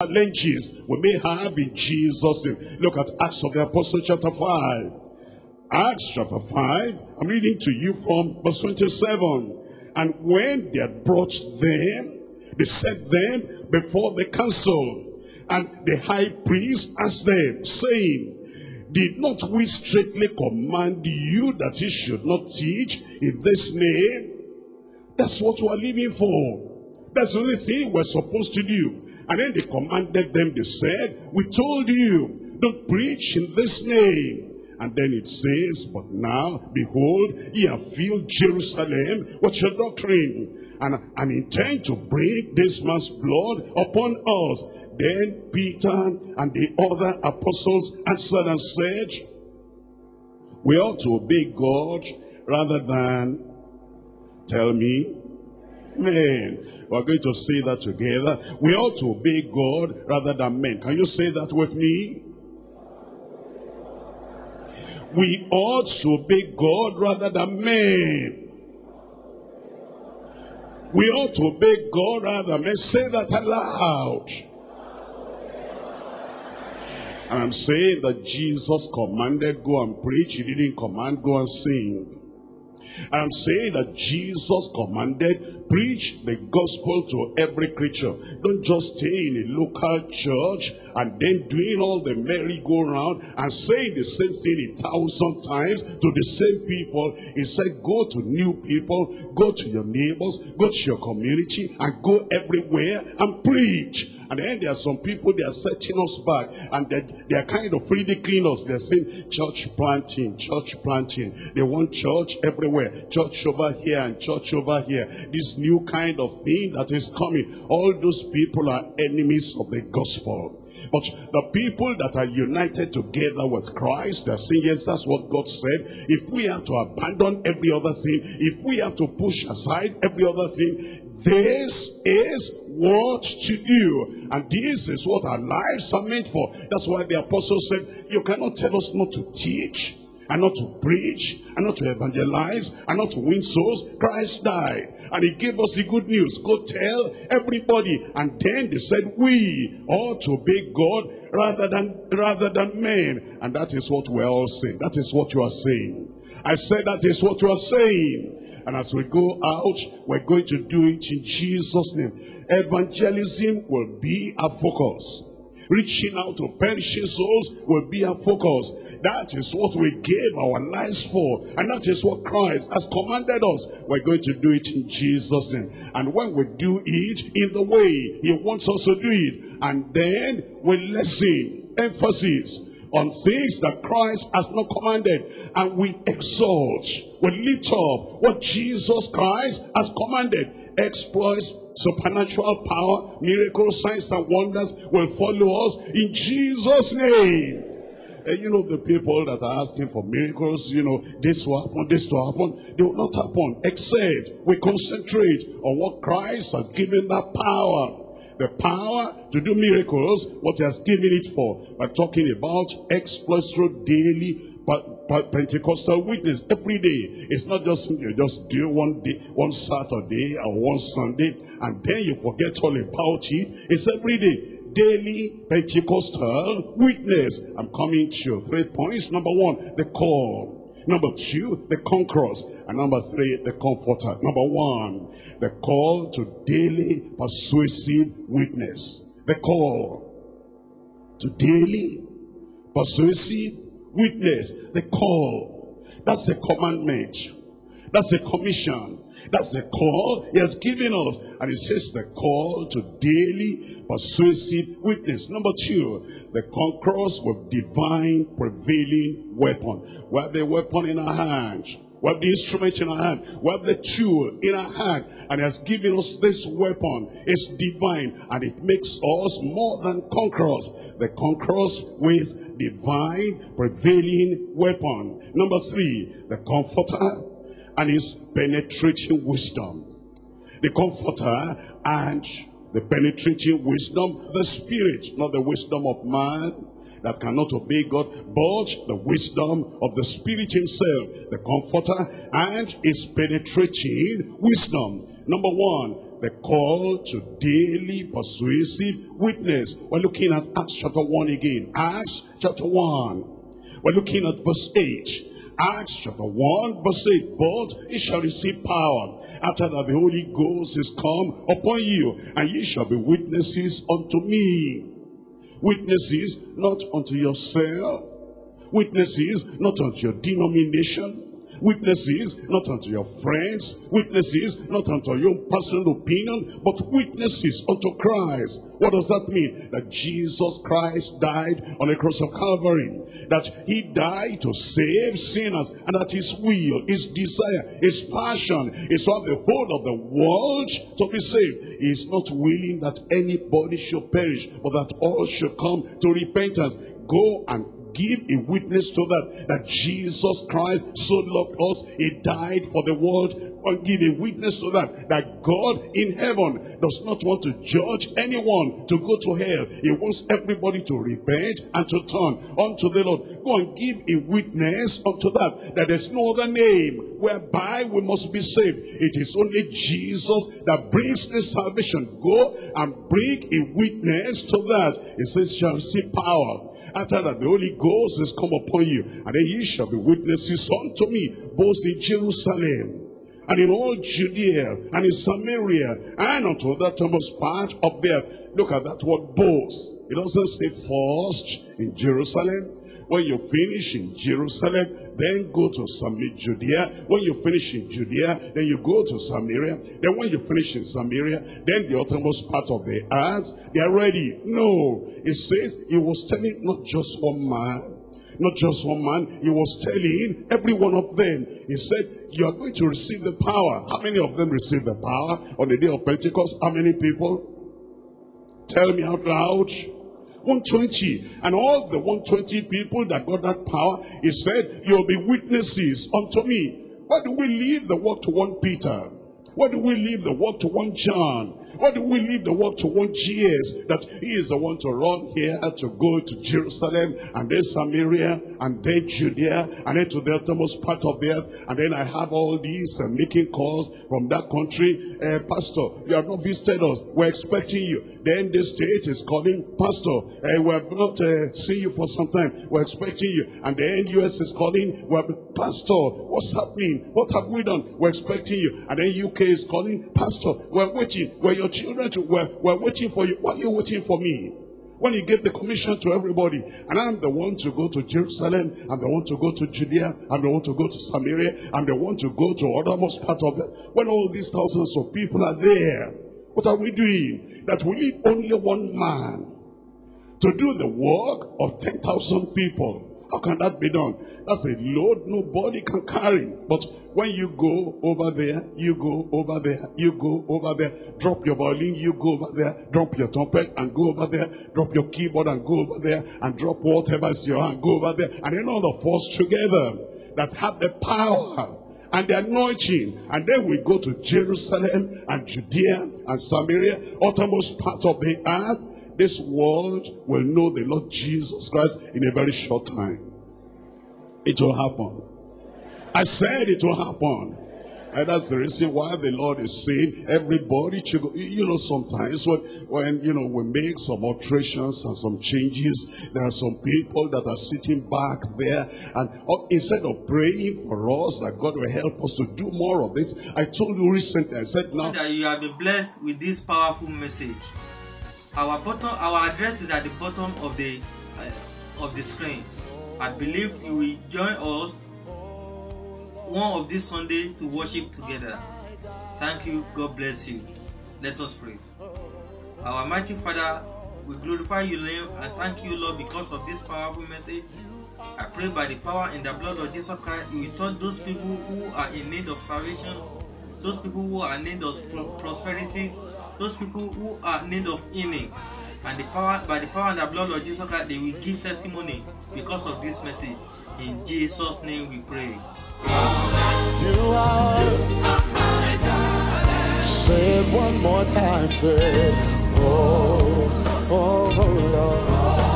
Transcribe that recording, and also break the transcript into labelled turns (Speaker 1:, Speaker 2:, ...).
Speaker 1: challenges we may have in Jesus' name. Look at Acts of the Apostle chapter 5. Acts chapter 5, I'm reading to you from verse 27. And when they had brought them, they set them before the council. And the high priest asked them, saying, Did not we strictly command you that you should not teach in this name? That's what we're living for. That's the only thing we're supposed to do. And then they commanded them, they said, we told you, don't preach in this name. And then it says, but now, behold, ye have filled Jerusalem with your doctrine, and, and intend to bring this man's blood upon us. Then Peter and the other apostles answered and said, we ought to obey God rather than, tell me, men. We're going to say that together. We ought to obey God rather than men. Can you say that with me? We ought to obey God rather than men. We ought to obey God rather than men. Say that aloud. And I'm saying that Jesus commanded go and preach. He didn't command go and sing. And I'm saying that Jesus commanded, preach the gospel to every creature. Don't just stay in a local church and then doing all the merry-go-round and saying the same thing a thousand times to the same people. He said, go to new people, go to your neighbors, go to your community, and go everywhere and preach. And then there are some people, they are setting us back. And they, they are kind of ridiculing us. They're saying church planting, church planting. They want church everywhere. Church over here and church over here. This new kind of thing that is coming. All those people are enemies of the gospel. But the people that are united together with Christ, they're saying, yes, that's what God said. If we have to abandon every other thing, if we have to push aside every other thing, this is what to do. And this is what our lives are meant for. That's why the apostle said, you cannot tell us not to teach and not to preach, and not to evangelize, and not to win souls. Christ died, and he gave us the good news. Go tell everybody. And then they said, we ought to obey God rather than, rather than men. And that is what we're all saying. That is what you are saying. I said that is what you are saying. And as we go out, we're going to do it in Jesus' name. Evangelism will be our focus. Reaching out to perishing souls will be our focus. That is what we gave our lives for. And that is what Christ has commanded us. We're going to do it in Jesus' name. And when we do it in the way he wants us to do it, and then we listen, emphasis on things that Christ has not commanded, and we exalt, we lift up what Jesus Christ has commanded. Exploits, supernatural power, miracles, signs and wonders will follow us in Jesus' name. Uh, you know, the people that are asking for miracles, you know, this will happen, this will happen. They will not happen except we concentrate on what Christ has given that power. The power to do miracles, what he has given it for. We're talking about exploits through daily Pentecostal witness every day. It's not just you just do one day, one Saturday or one Sunday, and then you forget all about it. It's every day daily Pentecostal witness. I'm coming to three points. Number one, the call. Number two, the conquerors. And number three, the comforter. Number one, the call to daily persuasive witness. The call to daily persuasive witness. The call. That's the commandment. That's the commission. That's the call he has given us. And it says the call to daily persuasive witness. Number two, the conquerors with divine prevailing weapon. We have the weapon in our hand. We have the instrument in our hand. We have the tool in our hand. And he has given us this weapon. It's divine. And it makes us more than conquerors. The conquerors with divine prevailing weapon. Number three, the comforter and his penetrating wisdom. The comforter and the penetrating wisdom, the spirit, not the wisdom of man that cannot obey God, but the wisdom of the spirit himself, the comforter and his penetrating wisdom. Number one, the call to daily persuasive witness. We're looking at Acts chapter 1 again. Acts chapter 1. We're looking at verse 8. Acts chapter 1 verse 8. But ye shall receive power after that the Holy Ghost is come upon you, and ye shall be witnesses unto me. Witnesses not unto yourself, witnesses not unto your denomination, Witnesses not unto your friends. Witnesses not unto your personal opinion, but witnesses unto Christ. What does that mean? That Jesus Christ died on the cross of Calvary. That he died to save sinners. And that his will, his desire, his passion is to have the whole of the world to be saved. He is not willing that anybody should perish, but that all should come to repentance. Go and give a witness to that, that Jesus Christ so loved us, he died for the world, and give a witness to that, that God in heaven does not want to judge anyone to go to hell. He wants everybody to repent and to turn unto the Lord. Go and give a witness unto that, that there's no other name whereby we must be saved. It is only Jesus that brings the salvation. Go and bring a witness to that. It says, shall see power after that the Holy Ghost is come upon you, and then ye shall be witnesses unto me, both in Jerusalem, and in all Judea, and in Samaria, and unto the uttermost part of the earth. Look at that word both. It doesn't say first in Jerusalem. When you finish in Jerusalem, then go to Samaria, Judea. When you finish in Judea, then you go to Samaria. Then when you finish in Samaria, then the uttermost part of the earth, they are ready. No, it says he was telling not just one man, not just one man, he was telling every one of them. He said, you are going to receive the power. How many of them received the power on the day of Pentecost? How many people? Tell me out loud. 120. And all the 120 people that got that power, he said, you'll be witnesses unto me. Why do we leave the work to one Peter? Why do we leave the work to one John? Why do we leave the work to one Jesus? That he is the one to run here, to go to Jerusalem, and then Samaria, and then Judea, and then to the uttermost part of the earth. And then I have all these uh, making calls from that country. Uh, Pastor, you have not visited us. We're expecting you. Then the state is calling, Pastor, uh, we have not uh, seen you for some time. We're expecting you. And the NUS is calling, well, Pastor, what's happening? What have we done? We're expecting you. And then UK is calling, Pastor, we're waiting. We're your children to, we're, we're waiting for you. What are you waiting for me? When he gave the commission to everybody, and I'm the one to go to Jerusalem, I'm the one to go to Judea, I'm the one to go to Samaria, I'm the one to go to othermost part of it. When all these thousands of people are there, what are we doing? That we leave only one man to do the work of 10,000 people. How can that be done? That's a load nobody can carry. But when you go over there, you go over there, you go over there, drop your violin, you go over there, drop your trumpet and go over there, drop your keyboard and go over there, and drop whatever is your hand, go over there. And then all the force together that have the power and the anointing. And then we go to Jerusalem and Judea and Samaria, uttermost part of the earth. This world will know the Lord Jesus Christ in a very short time. It will happen. I said it will happen. And that's the reason why the Lord is saying everybody should go. You know, sometimes when, when, you know, we make some alterations and some changes, there are some people that are sitting back there and uh, instead of praying for us that God will help us to do more of this, I told you recently, I said now.
Speaker 2: That you have been blessed with this powerful message. Our bottom, our address is at the bottom of the, uh, of the screen. I believe you will join us one of this Sunday to worship together. Thank you. God bless you. Let us pray. Our mighty Father, we glorify your name and thank you, Lord, because of this powerful message. I pray by the power and the blood of Jesus Christ, you will touch those people who are in need of salvation, those people who are in need of prosperity, those people who are in need of healing and the power by the power and the blood of Jesus Christ, they will give testimony because of this message. In Jesus' name we pray. You are,
Speaker 3: say it one more time, say, oh, oh, oh Lord.